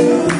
you.